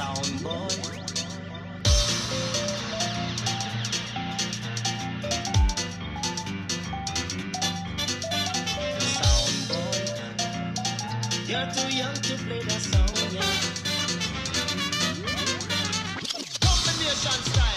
sound boy. You're too young to play the sound. yeah. Combination style.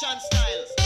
fashion styles.